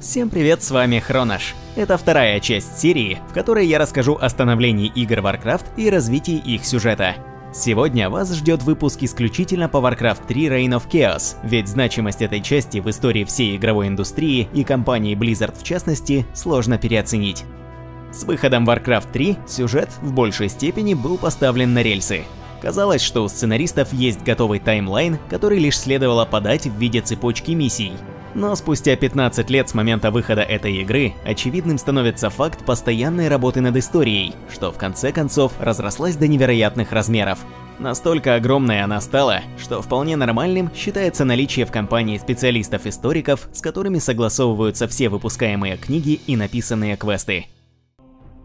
Всем привет, с вами Хронаш. Это вторая часть серии, в которой я расскажу о становлении игр Warcraft и развитии их сюжета. Сегодня вас ждет выпуск исключительно по Warcraft 3 Reign of Chaos, ведь значимость этой части в истории всей игровой индустрии и компании Blizzard в частности сложно переоценить. С выходом Warcraft 3 сюжет в большей степени был поставлен на рельсы. Казалось, что у сценаристов есть готовый таймлайн, который лишь следовало подать в виде цепочки миссий. Но спустя 15 лет с момента выхода этой игры, очевидным становится факт постоянной работы над историей, что в конце концов разрослась до невероятных размеров. Настолько огромной она стала, что вполне нормальным считается наличие в компании специалистов-историков, с которыми согласовываются все выпускаемые книги и написанные квесты.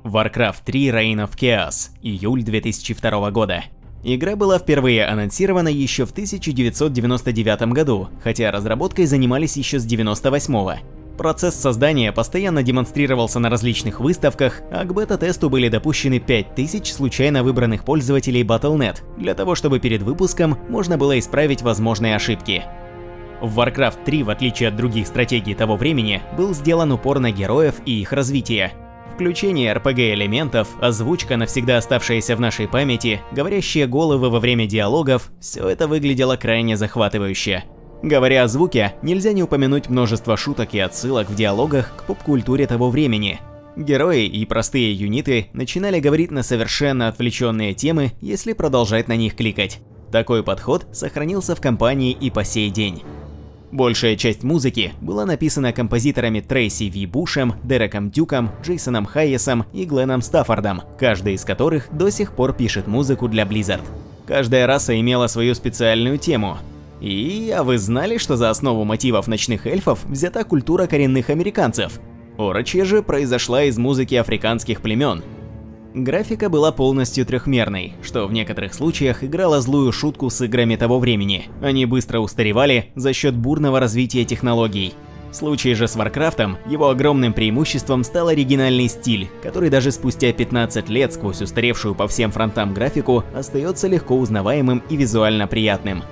Warcraft 3 Reign of Chaos, июль 2002 года. Игра была впервые анонсирована еще в 1999 году, хотя разработкой занимались еще с 98 -го. Процесс создания постоянно демонстрировался на различных выставках, а к бета-тесту были допущены 5000 случайно выбранных пользователей Battle.net, для того чтобы перед выпуском можно было исправить возможные ошибки. В Warcraft 3, в отличие от других стратегий того времени, был сделан упор на героев и их развитие, Включение RPG-элементов, озвучка, навсегда оставшаяся в нашей памяти, говорящие головы во время диалогов – все это выглядело крайне захватывающе. Говоря о звуке, нельзя не упомянуть множество шуток и отсылок в диалогах к поп-культуре того времени. Герои и простые юниты начинали говорить на совершенно отвлеченные темы, если продолжать на них кликать. Такой подход сохранился в компании и по сей день. Большая часть музыки была написана композиторами Трейси Ви Бушем, Дереком Дюком, Джейсоном Хайесом и Гленном Стаффордом, каждый из которых до сих пор пишет музыку для Blizzard. Каждая раса имела свою специальную тему. И а вы знали, что за основу мотивов ночных эльфов взята культура коренных американцев? Орочья же произошла из музыки африканских племен, Графика была полностью трехмерной, что в некоторых случаях играло злую шутку с играми того времени. Они быстро устаревали за счет бурного развития технологий. В случае же с Варкрафтом, его огромным преимуществом стал оригинальный стиль, который даже спустя 15 лет сквозь устаревшую по всем фронтам графику остается легко узнаваемым и визуально приятным.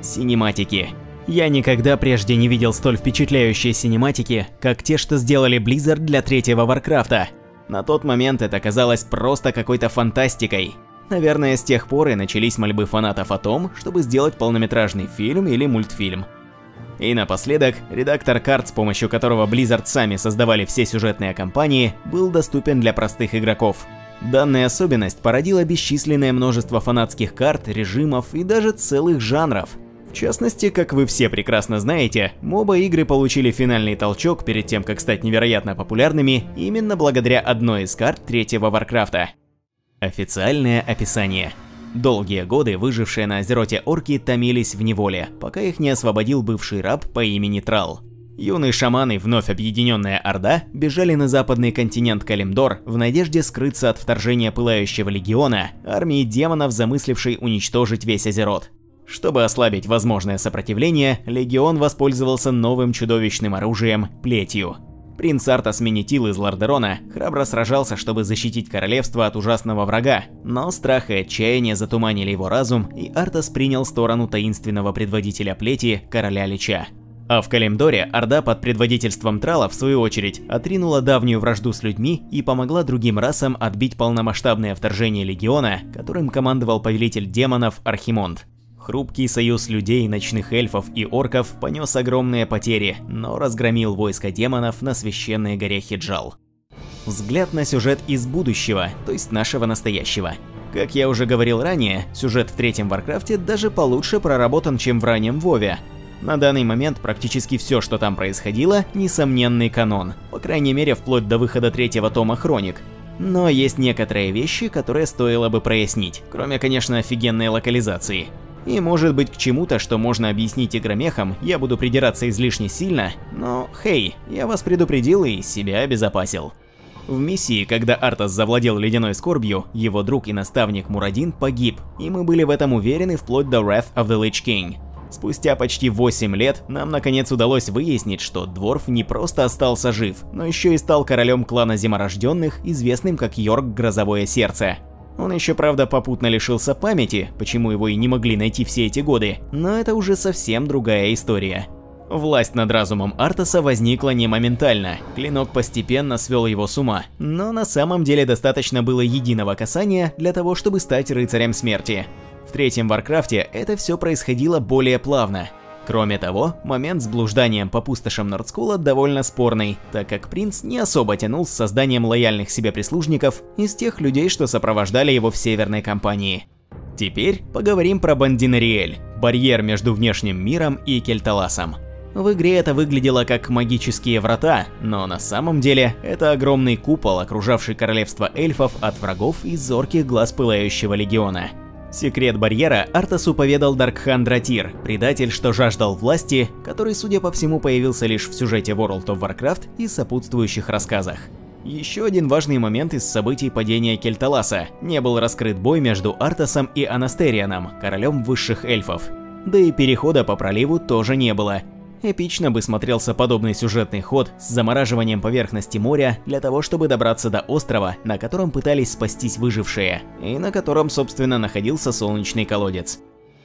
Синематики. Я никогда прежде не видел столь впечатляющие синематики, как те, что сделали Blizzard для третьего Варкрафта. На тот момент это казалось просто какой-то фантастикой. Наверное, с тех пор и начались мольбы фанатов о том, чтобы сделать полнометражный фильм или мультфильм. И напоследок, редактор карт, с помощью которого Blizzard сами создавали все сюжетные кампании, был доступен для простых игроков. Данная особенность породила бесчисленное множество фанатских карт, режимов и даже целых жанров – в частности, как вы все прекрасно знаете, моба-игры получили финальный толчок перед тем, как стать невероятно популярными именно благодаря одной из карт третьего Варкрафта. Официальное описание. Долгие годы выжившие на Азероте орки томились в неволе, пока их не освободил бывший раб по имени Трал. Юные шаманы, вновь объединенная Орда, бежали на западный континент Калимдор в надежде скрыться от вторжения Пылающего Легиона, армии демонов, замыслившей уничтожить весь Азерот. Чтобы ослабить возможное сопротивление, Легион воспользовался новым чудовищным оружием – плетью. Принц Артас Менетил из Лордерона храбро сражался, чтобы защитить королевство от ужасного врага, но страх и отчаяние затуманили его разум, и Артас принял сторону таинственного предводителя плети, короля Лича. А в Калимдоре Орда под предводительством Трала, в свою очередь, отринула давнюю вражду с людьми и помогла другим расам отбить полномасштабное вторжение Легиона, которым командовал повелитель демонов Архимонд. Хрупкий союз людей, ночных эльфов и орков понес огромные потери, но разгромил войско демонов на священной горе Хиджал. Взгляд на сюжет из будущего, то есть нашего настоящего. Как я уже говорил ранее, сюжет в третьем Варкрафте даже получше проработан, чем в раннем Вове. На данный момент практически все, что там происходило, несомненный канон, по крайней мере вплоть до выхода третьего тома Хроник. Но есть некоторые вещи, которые стоило бы прояснить, кроме, конечно, офигенной локализации. И может быть к чему-то, что можно объяснить игромехам, я буду придираться излишне сильно, но хей, я вас предупредил и себя обезопасил. В миссии, когда Артас завладел ледяной скорбью, его друг и наставник Мурадин погиб, и мы были в этом уверены вплоть до Wrath of the Lich King. Спустя почти 8 лет нам наконец удалось выяснить, что Дворф не просто остался жив, но еще и стал королем клана Зиморожденных, известным как Йорк Грозовое Сердце. Он еще, правда, попутно лишился памяти, почему его и не могли найти все эти годы, но это уже совсем другая история. Власть над разумом Артаса возникла не моментально, клинок постепенно свел его с ума, но на самом деле достаточно было единого касания для того, чтобы стать рыцарем смерти. В третьем Варкрафте это все происходило более плавно. Кроме того, момент с блужданием по пустошам Нордскола довольно спорный, так как принц не особо тянул с созданием лояльных себе прислужников из тех людей, что сопровождали его в северной кампании. Теперь поговорим про Бандинориэль, барьер между внешним миром и Кельталасом. В игре это выглядело как магические врата, но на самом деле это огромный купол, окружавший королевство эльфов от врагов и зорких глаз Пылающего Легиона. Секрет барьера Артасу поведал Даркхан Дратир, предатель, что жаждал власти, который, судя по всему, появился лишь в сюжете World of Warcraft и сопутствующих рассказах. Еще один важный момент из событий падения Кельталаса – не был раскрыт бой между Артасом и Анастерианом, королем высших эльфов. Да и перехода по проливу тоже не было, Эпично бы смотрелся подобный сюжетный ход с замораживанием поверхности моря для того, чтобы добраться до острова, на котором пытались спастись выжившие, и на котором, собственно, находился солнечный колодец.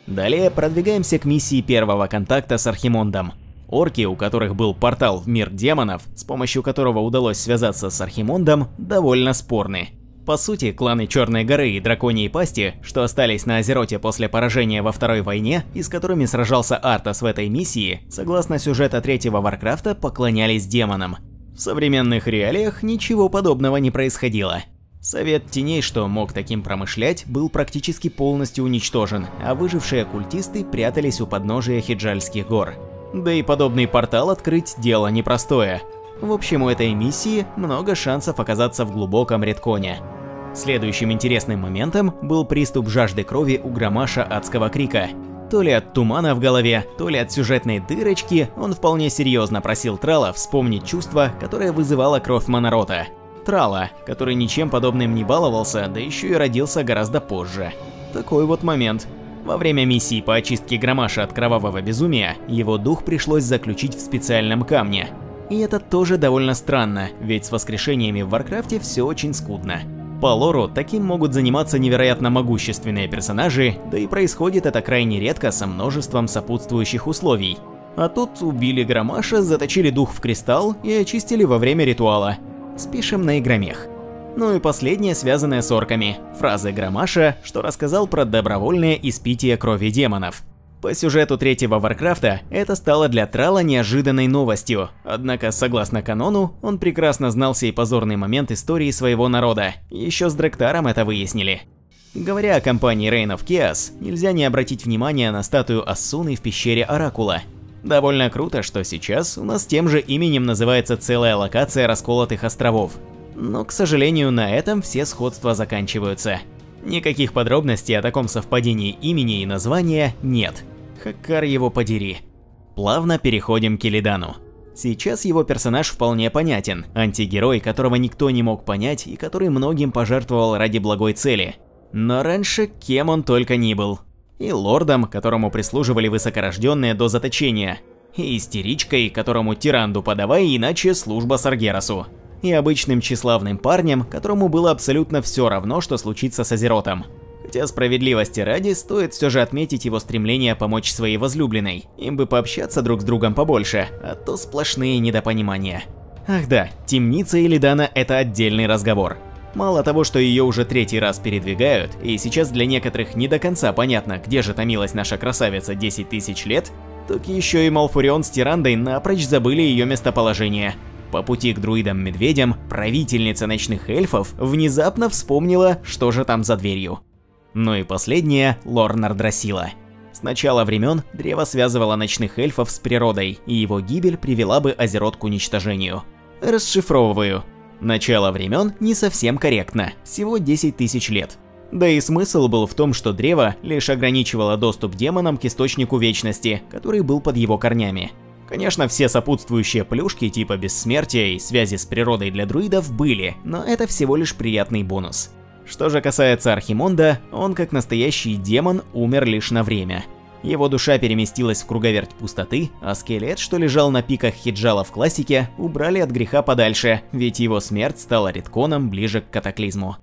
Далее продвигаемся к миссии первого контакта с Архимондом. Орки, у которых был портал в мир демонов, с помощью которого удалось связаться с Архимондом, довольно спорны. По сути, кланы Черной горы и Драконьей пасти, что остались на Азероте после поражения во Второй войне и с которыми сражался Артас в этой миссии, согласно сюжета третьего Варкрафта, поклонялись демонам. В современных реалиях ничего подобного не происходило. Совет теней, что мог таким промышлять, был практически полностью уничтожен, а выжившие культисты прятались у подножия Хиджальских гор. Да и подобный портал открыть дело непростое. В общем, у этой миссии много шансов оказаться в глубоком редконе. Следующим интересным моментом был приступ жажды крови у Громаша адского крика. То ли от тумана в голове, то ли от сюжетной дырочки, он вполне серьезно просил Трала вспомнить чувство, которое вызывало кровь Монорота. Трала, который ничем подобным не баловался, да еще и родился гораздо позже. Такой вот момент. Во время миссии по очистке Громаша от кровавого безумия, его дух пришлось заключить в специальном камне. И это тоже довольно странно, ведь с воскрешениями в Варкрафте все очень скудно. По лору, таким могут заниматься невероятно могущественные персонажи, да и происходит это крайне редко со множеством сопутствующих условий. А тут убили Громаша, заточили дух в кристалл и очистили во время ритуала. Спишем на Игромех. Ну и последнее, связанное с орками. Фразы Громаша, что рассказал про добровольное испитие крови демонов. По сюжету третьего Варкрафта это стало для Трала неожиданной новостью, однако, согласно канону, он прекрасно знал сей позорный момент истории своего народа, еще с Дректаром это выяснили. Говоря о компании Reign of Chaos, нельзя не обратить внимание на статую Ассуны в пещере Оракула. Довольно круто, что сейчас у нас тем же именем называется целая локация расколотых островов. Но, к сожалению, на этом все сходства заканчиваются. Никаких подробностей о таком совпадении имени и названия нет. Хакар его подери. Плавно переходим к Элидану. Сейчас его персонаж вполне понятен, антигерой, которого никто не мог понять и который многим пожертвовал ради благой цели. Но раньше кем он только ни был. И лордом, которому прислуживали высокорожденные до заточения, и истеричкой, которому тиранду подавай, иначе служба Саргерасу, и обычным тщеславным парнем, которому было абсолютно все равно, что случится с Азеротом. Хотя справедливости ради, стоит все же отметить его стремление помочь своей возлюбленной. Им бы пообщаться друг с другом побольше, а то сплошные недопонимания. Ах да, темница Илидана – это отдельный разговор. Мало того, что ее уже третий раз передвигают, и сейчас для некоторых не до конца понятно, где же томилась наша красавица 10 тысяч лет, так еще и Малфурион с Тирандой напрочь забыли ее местоположение. По пути к друидам-медведям правительница ночных эльфов внезапно вспомнила, что же там за дверью. Ну и последнее – Лорнар Драсила. С начала времен древо связывало ночных эльфов с природой, и его гибель привела бы Азерот к уничтожению. Расшифровываю. Начало времен не совсем корректно, всего 10 тысяч лет. Да и смысл был в том, что древо лишь ограничивало доступ демонам к Источнику Вечности, который был под его корнями. Конечно, все сопутствующие плюшки типа бессмертия и связи с природой для друидов были, но это всего лишь приятный бонус. Что же касается Архимонда, он как настоящий демон умер лишь на время. Его душа переместилась в круговерть пустоты, а скелет, что лежал на пиках Хиджала в классике, убрали от греха подальше, ведь его смерть стала ретконом ближе к катаклизму.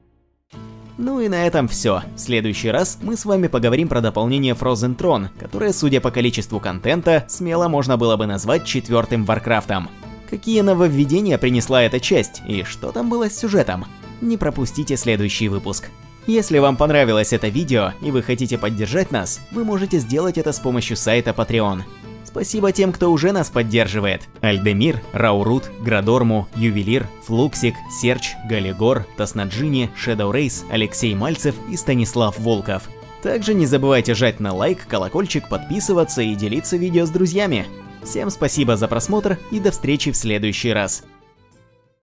Ну и на этом все. В следующий раз мы с вами поговорим про дополнение Frozen Throne, которое, судя по количеству контента, смело можно было бы назвать четвертым Варкрафтом. Какие нововведения принесла эта часть и что там было с сюжетом? Не пропустите следующий выпуск. Если вам понравилось это видео и вы хотите поддержать нас, вы можете сделать это с помощью сайта Patreon. Спасибо тем, кто уже нас поддерживает. Альдемир, Раурут, Градорму, Ювелир, Флуксик, Серч, Галигор, Таснаджини, Shadow Race, Алексей Мальцев и Станислав Волков. Также не забывайте жать на лайк, колокольчик, подписываться и делиться видео с друзьями. Всем спасибо за просмотр и до встречи в следующий раз.